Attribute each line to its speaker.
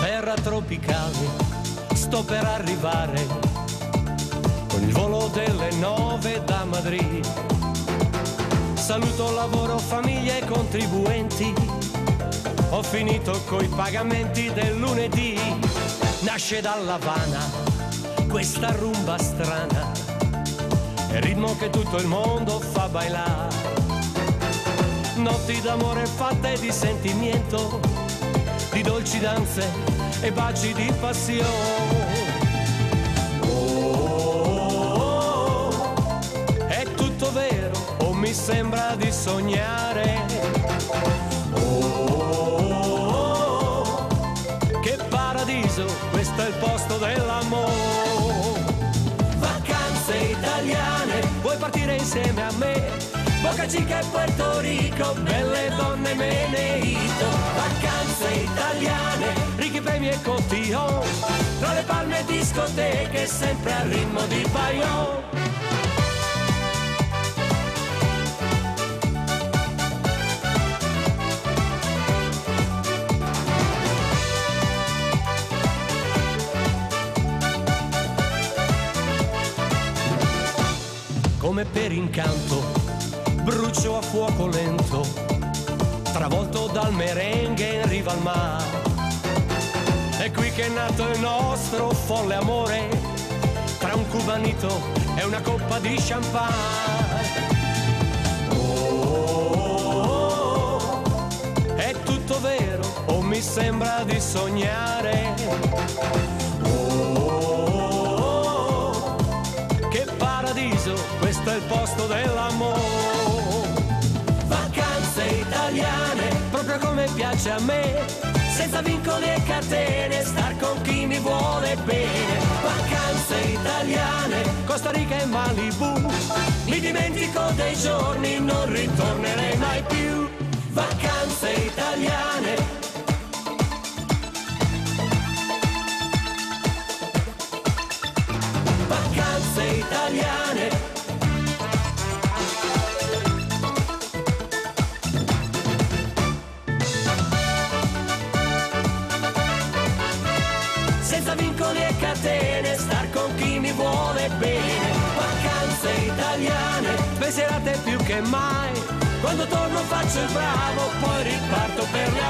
Speaker 1: Terra tropicale, sto per arrivare con il volo delle nove da Madrid. Saluto lavoro, famiglia e contribuenti. Ho finito coi pagamenti del lunedì. Nasce dall'Havana questa rumba strana. Ritmo che tutto il mondo fa bailare. Notti d'amore fatte di sentimento, di dolci danze e baci di passione. Oh, è tutto vero o mi sembra di sognare? Vuoi partire insieme a me? Boca Chica e Puerto Rico, belle donne Meneito. Vacanze italiane, ricchi premi e cotillon, tra le palme discoteche, sempre al ritmo di Bayon. Come per incanto, brucio a fuoco lento, travolto dal merengue in riva al mare. È qui che è nato il nostro folle amore, tra un cubanito e una coppa di champagne. Oh, è tutto vero o mi sembra di sognare? Questo è il posto dell'amore. Vacanze italiane, proprio come piace a me, senza vincoli e catene, star con chi mi vuole bene. Vacanze italiane, Costa Rica e Malibu, mi dimentico dei giorni, non ritornerei mai più. Vacanze italiane, italiane. Senza vincoli e catene, star con chi mi vuole bene. Vacanze italiane, spensierate più che mai. Quando torno faccio il bravo, poi riparto per le.